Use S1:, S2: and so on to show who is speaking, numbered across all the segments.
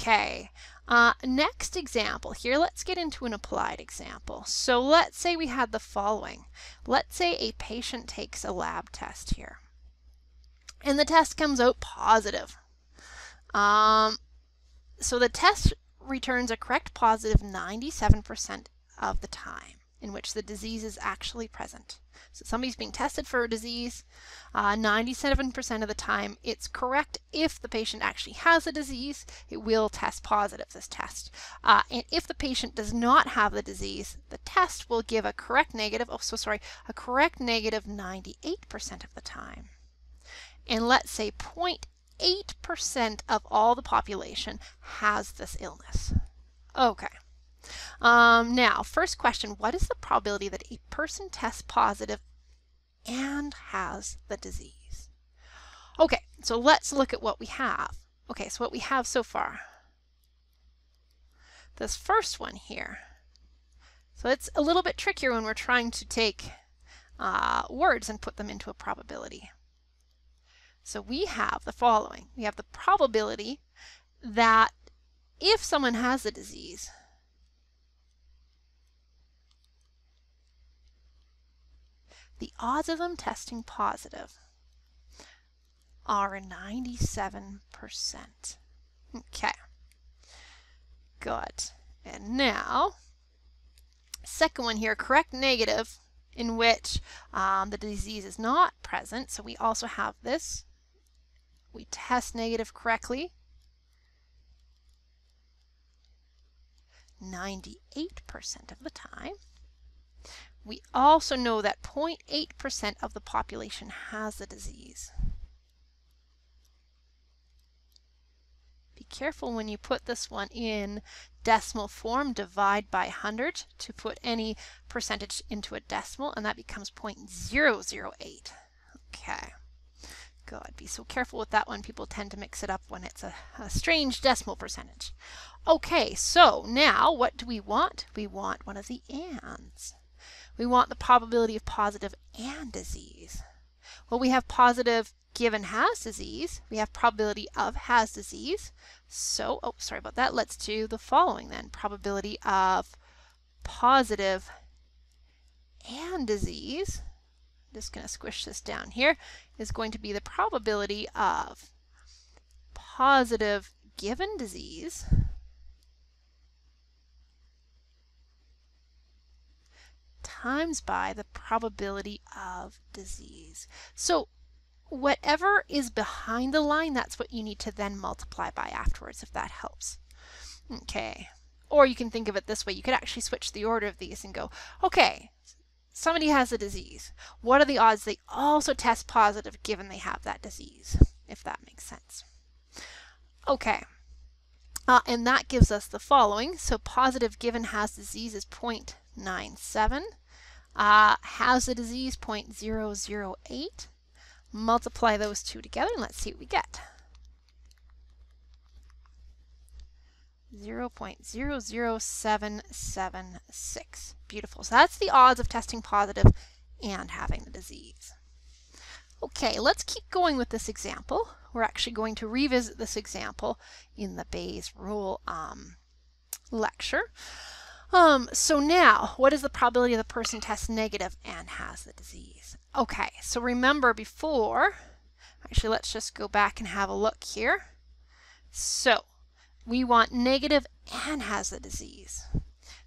S1: Okay, uh, next example here, let's get into an applied example. So let's say we had the following. Let's say a patient takes a lab test here and the test comes out positive. Um, so the test returns a correct positive 97% of the time in which the disease is actually present. So somebody's being tested for a disease, 97% uh, of the time it's correct if the patient actually has the disease, it will test positive, this test. Uh, and if the patient does not have the disease, the test will give a correct negative, oh so sorry, a correct negative 98% of the time. And let's say 0.8% of all the population has this illness. Okay. Um, now, first question, what is the probability that a person tests positive and has the disease? Okay, so let's look at what we have. Okay, so what we have so far. This first one here. So it's a little bit trickier when we're trying to take uh, words and put them into a probability. So we have the following. We have the probability that if someone has the disease, the odds of them testing positive are 97%. Okay, good. And now, second one here, correct negative, in which um, the disease is not present. So we also have this. We test negative correctly. 98% of the time. We also know that 0.8% of the population has the disease. Be careful when you put this one in decimal form, divide by 100 to put any percentage into a decimal, and that becomes 0.008. Okay. Good. Be so careful with that one. People tend to mix it up when it's a, a strange decimal percentage. Okay, so now what do we want? We want one of the ands. We want the probability of positive and disease. Well, we have positive given has disease. We have probability of has disease. So, oh, sorry about that. Let's do the following then. Probability of positive and disease. I'm just going to squish this down here, is going to be the probability of positive given disease times by the probability of disease. So whatever is behind the line, that's what you need to then multiply by afterwards, if that helps. Okay. Or you can think of it this way. You could actually switch the order of these and go, okay, somebody has a disease. What are the odds they also test positive given they have that disease, if that makes sense. Okay. Uh, and that gives us the following. So positive given has disease is 0.97 uh, has the disease 0.008. Multiply those two together and let's see what we get. 0.00776. Beautiful. So that's the odds of testing positive and having the disease. Okay, let's keep going with this example. We're actually going to revisit this example in the Bayes rule um, lecture. Um, so now, what is the probability of the person tests negative and has the disease? Okay, so remember before, actually let's just go back and have a look here. So, we want negative and has the disease.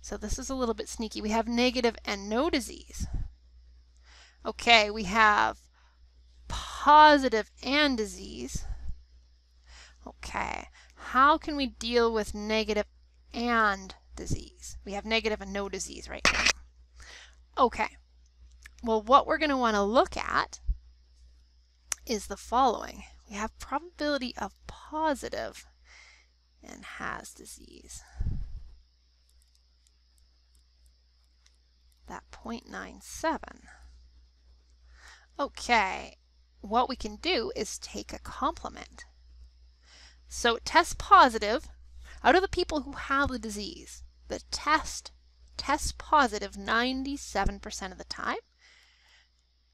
S1: So this is a little bit sneaky. We have negative and no disease. Okay, we have positive and disease. Okay, how can we deal with negative and disease. We have negative and no disease right now. Okay. Well, what we're going to want to look at is the following. We have probability of positive and has disease. That 0.97. Okay, what we can do is take a complement. So test positive out of the people who have the disease, the test tests positive 97% of the time.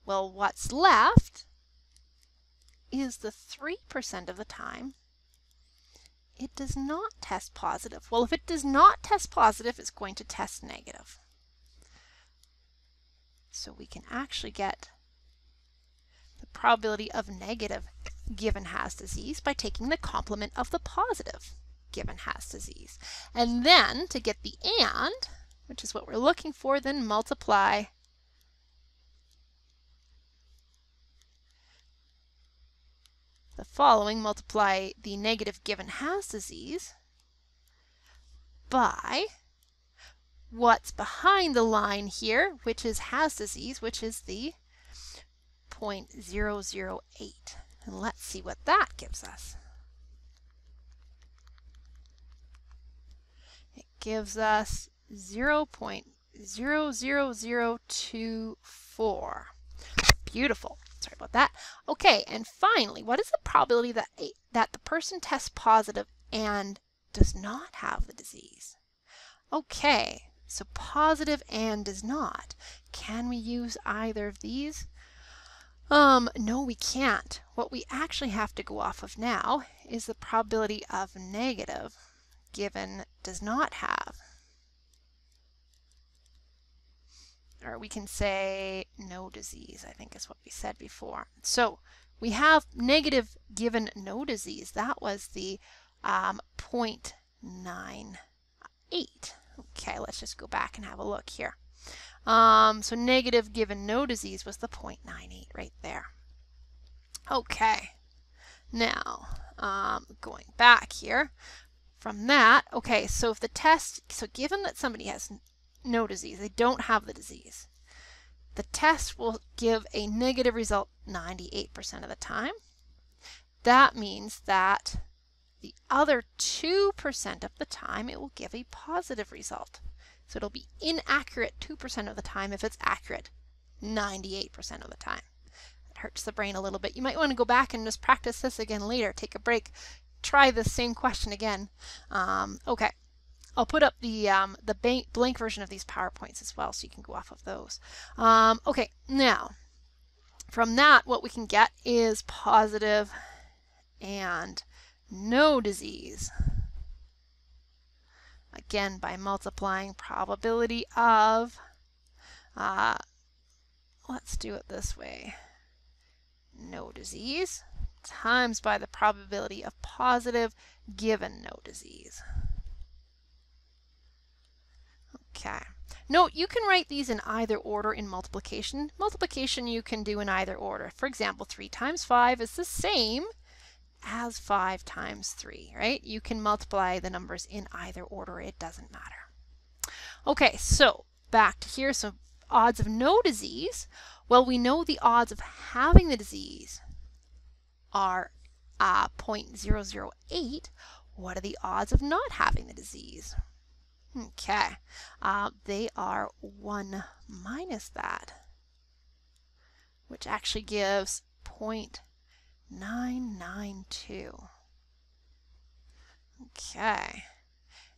S1: Well, what's left is the 3% of the time it does not test positive. Well, if it does not test positive, it's going to test negative. So we can actually get the probability of negative given has disease by taking the complement of the positive given has disease. And then to get the and, which is what we're looking for, then multiply the following, multiply the negative given has disease by what's behind the line here, which is has disease, which is the 0.008. And let's see what that gives us. Gives us 0.00024. Beautiful. Sorry about that. Okay, and finally, what is the probability that, that the person tests positive and does not have the disease? Okay, so positive and does not. Can we use either of these? Um, no, we can't. What we actually have to go off of now is the probability of negative given does not have. Or we can say no disease, I think is what we said before. So we have negative given no disease. That was the um, 0.98. Okay, let's just go back and have a look here. Um, so negative given no disease was the 0.98 right there. Okay, now um, going back here, from that, okay, so if the test, so given that somebody has no disease, they don't have the disease, the test will give a negative result 98% of the time. That means that the other 2% of the time it will give a positive result. So it'll be inaccurate 2% of the time if it's accurate 98% of the time. It hurts the brain a little bit. You might want to go back and just practice this again later. Take a break. Try the same question again. Um, okay. I'll put up the um, the blank version of these PowerPoints as well so you can go off of those. Um, okay, now from that what we can get is positive and no disease. Again, by multiplying probability of, uh, let's do it this way, no disease times by the probability of positive given no disease. Okay. Note, you can write these in either order in multiplication. Multiplication you can do in either order. For example, 3 times 5 is the same as 5 times 3, right? You can multiply the numbers in either order. It doesn't matter. Okay, so back to here. So odds of no disease. Well, we know the odds of having the disease are uh, 0.008. What are the odds of not having the disease? Okay, uh, they are 1 minus that, which actually gives 0.992. Okay,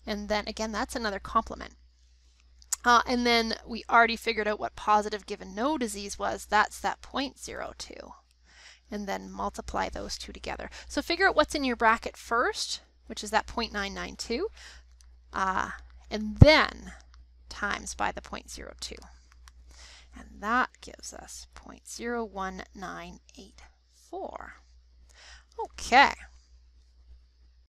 S1: and then again, that's another complement. Uh, and then we already figured out what positive given no disease was. That's that 0.02. And then multiply those two together. So figure out what's in your bracket first, which is that 0.992. Uh, and then times by the 0.02. And that gives us 0.01984. Okay.